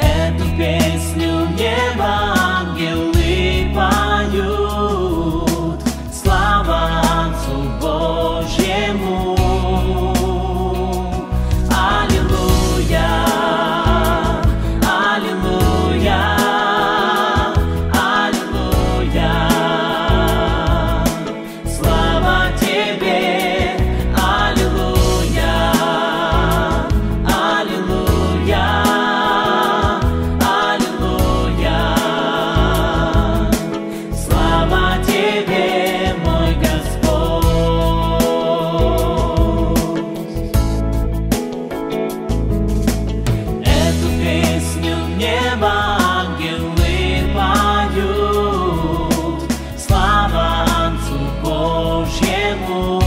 Эту песню небо небо ангелы поют, слава Отцу Божьему.